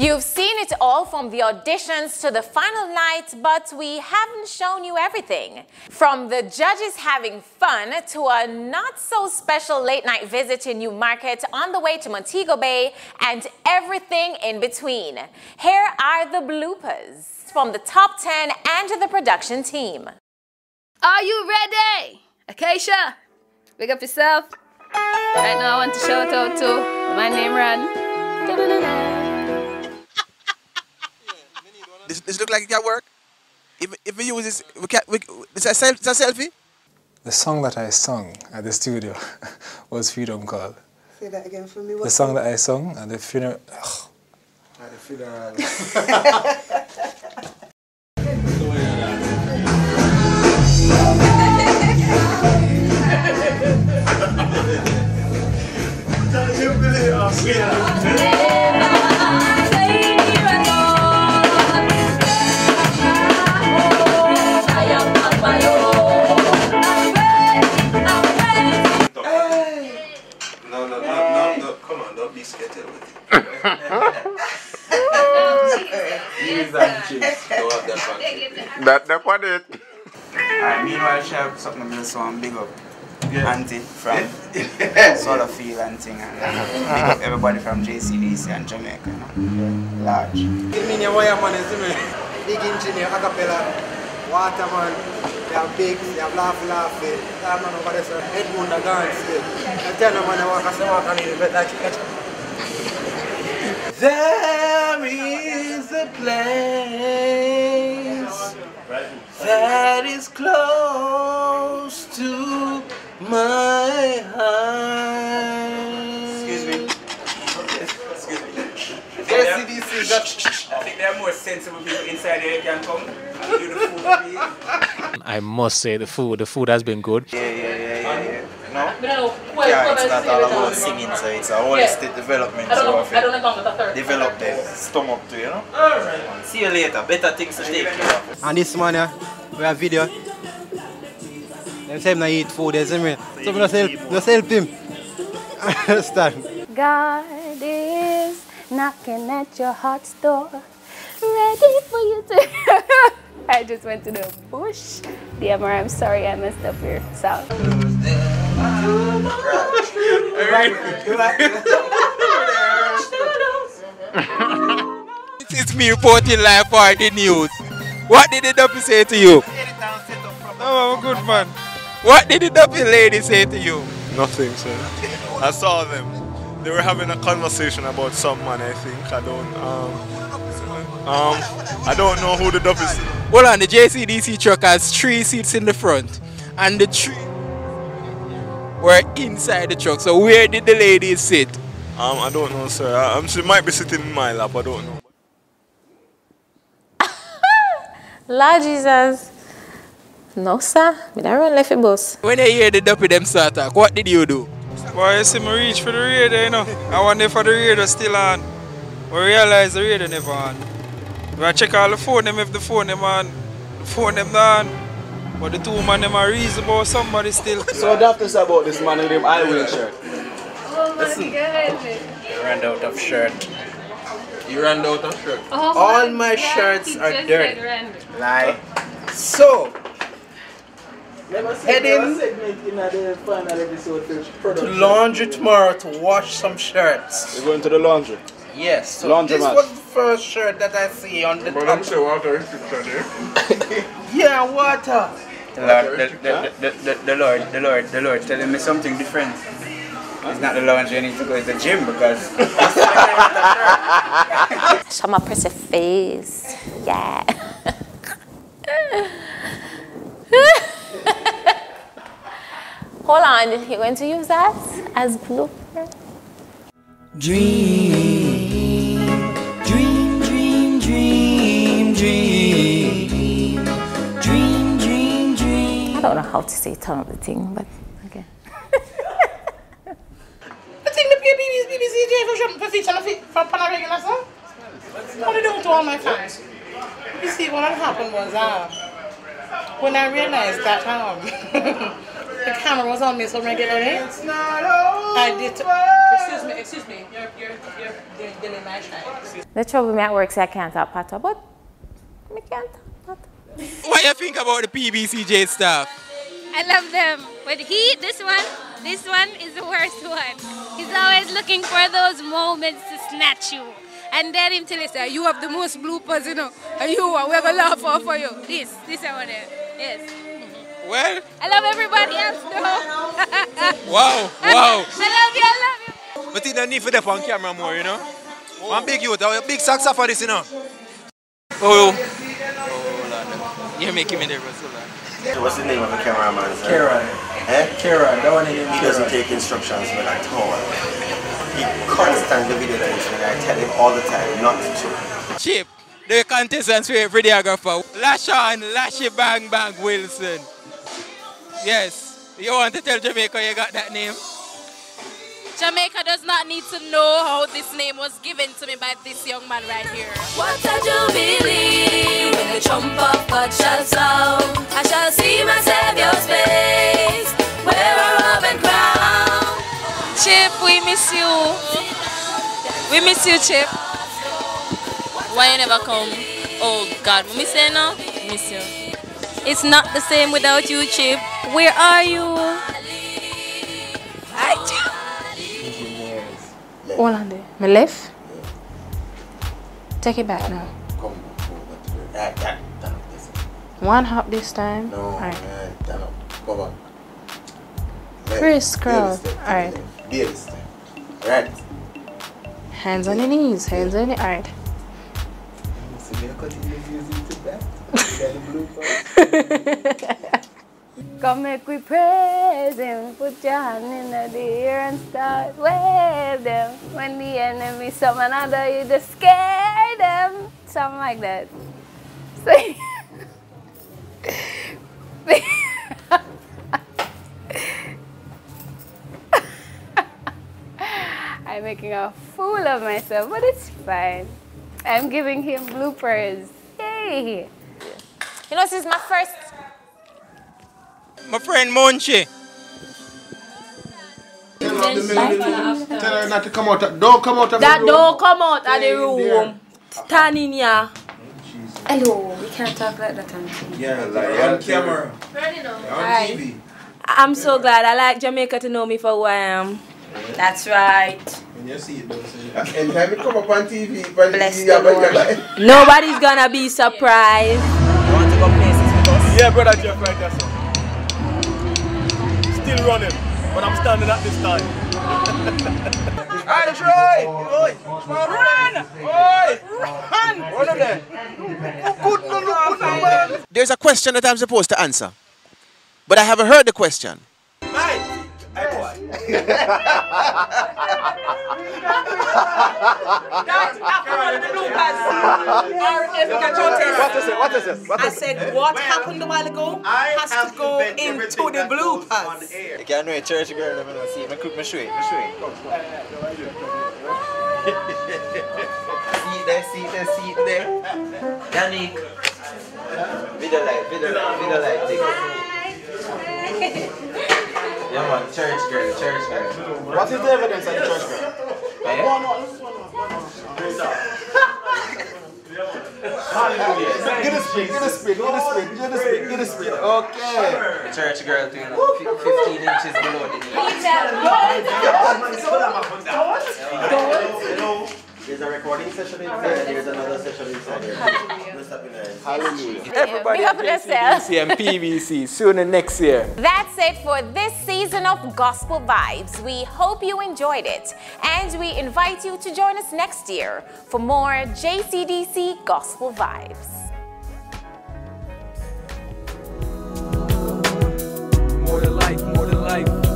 You've seen it all from the auditions to the final night, but we haven't shown you everything. From the judges having fun to a not so special late night visit in Newmarket on the way to Montego Bay and everything in between. Here are the bloopers from the top 10 and the production team. Are you ready? Acacia, wake up yourself. Right now I want to shout out to my name Ran. This, this look like it can work. If, if we use this, we can, we, it's, a self, it's a selfie. The song that I sung at the studio was Freedom Call. Say that again for me. the song that I sung at the funeral. At the funeral. Uh, that, that one it. Alright, meanwhile, Chef, something I'm big up. Auntie from Solar Field and thing. And big up everybody from JCDC and Jamaica, you know. Large. Give me your wire man, you see me? Big engineer, acapella, waterman, they have big, they have laugh, laugh, eh. that man over there, sir. Edmund, the dance, eh. I tell them when I walk, I say, walk on it, but like, there is a place that is close to my heart. Excuse me. Excuse me. I think there are more sensible people inside here can come and do the food. I must say the food, the food has been good. Yeah, yeah, yeah, yeah, yeah. No? No, Yeah, it's not all about singing, so it's a holistic development. I don't So know, I don't know about the third. develop the stomach too, you know? See you later. Better things to take care of. And this man here, we have video. Them say him not eat food, you see me? So we just help, just help him. Understand? God is knocking at your heart's door, ready for you to. I just went to the bush. DMR, I'm sorry I messed up your sound. It's me reporting live for the news. What did the duppy say to you? Oh, I'm a good man. What did the duppy lady say to you? Nothing, sir. I saw them. They were having a conversation about some man, I think. I don't, um, um, I don't know who the dup is. Hold on, the JCDC truck has three seats in the front, and the three were inside the truck. So where did the ladies sit? Um, I don't know, sir. Um, she might be sitting in my lap. I don't know. Lord Jesus. No, sir. Me don't run left the bus. When you hear the duppy them start talk, what did you do? Boy, you see me reach for the radio, you know. I wonder for the radio still on. We realize the radio never on. We I check all the phone them if the phone them on. The phone them on. But the two man them are reasonable somebody still. So that is about this man with him eye wear shirt. Oh my god. Ran out of shirt. You ran out of shirt. Oh All my shirts are dirty. Lie. So, Heading to laundry tomorrow to wash some shirts. You're going to the laundry. Yes. So Laundromat. this was the first shirt that I see on the but top. say water restriction there. Eh? Yeah, water. The Lord, the, the, the, the, the Lord, the Lord, the Lord telling me something different. It's not the laundry I need to go to the gym because Show my pretty face. Yeah. Hold on, you're going to use that as blooper? Dream, dream, don't know how to say tongue the thing, but okay. I think the BBC, BBC for feature from Panama sir. What did do to all my fans? You see, what happened was, um, when I realized that um, the camera was on me so regularly. I did. Excuse me, excuse me. You're, you're, you're, you're dealing my shine. The trouble with me at work, so I can't talk patter, but me can't talk patter. What you think about the PBCJ staff? I love them. But he, this one, this one is the worst one. He's always looking for those moments to snatch you. And then him tell you, say, you have the most bloopers, you know. And you, uh, are, we're going to laugh off for you. This, this I want to, yes. Well, I love everybody else, though. wow, wow. I love you, I love you. But you don't need for them on camera more, you know? One big youth, a big saxophonist, you know? Oh, you're making me nervous. hold on. What's the name of the cameraman? sir? Kieran. Eh? Kieran, that one is He doesn't take instructions well at all. He constantly video tapes and I tell him all the time not to. Chip, the contestant's favorite videographer. Lash on, Lashy Bang Bang Wilson. Yes. You want to tell Jamaica you got that name? Jamaica does not need to know how this name was given to me by this young man right here. What a jubilee when the trump of God shall sound. I shall see my Savior's face, wear a robe and crown. Chip, we miss you. We miss you, Chip. Why you never come? Oh God, we miss you now. Miss you. It's not the same without you, Chip. Where are you? Hold on there. My left? Take it back now. Come over to the right, that, that, this. One hop this time. No, Alright. man, stand up. Come on. Left. Crisscross. Baby step to the Alright. left. Baby step. Right. Hands on your knees. Hands on your. Alright. So they're cutting the music to that. Come make we praise him. Put your hand in the air and start wave them. When the enemy summon another, you just scare them. Something like that. So, I'm making a fool of myself, but it's fine. I'm giving him bloopers. Yay! You know, this is my first. My friend Monchi. Tell her not to come out. of- Don't come out of That the room. don't come out of the Stay in there. room. Stand in here. Hello, we can't talk like that on TV. Yeah, like on camera. Alright. I'm so glad. I like Jamaica to know me for who I am. That's right. When you see it, don't say Anytime it come up on TV, on Bless the Lord. Nobody's gonna be surprised. want to go places with us? Yeah, brother Jeff, right there, sir. Still running, but I'm standing at this time. Alright, Troy! Oi! Run! Oi! Run! Hold on there. Good, no, look, good, no, man. There's a question that I'm supposed to answer. But I haven't heard the question. What is it? What is it? What I is it? said what happened a while ago I has to go into the bloopers. You can't know a church girl, let me know. See, me cook me show it, me show it. See there, see there, see there. Yannick. Video light, video light, video light. Take Yeah man, church girl, church girl. What is the evidence of the church girl? Hallelujah. Get a spin, get a spin, get a spin, get a spin, get a spin. Okay. The church girl doing 15 inches below the knee. session up in here's another session inside PVC, sooner next year. That's it for this season of Gospel Vibes. We hope you enjoyed it, and we invite you to join us next year for more JCDC Gospel Vibes. More to life, more to life.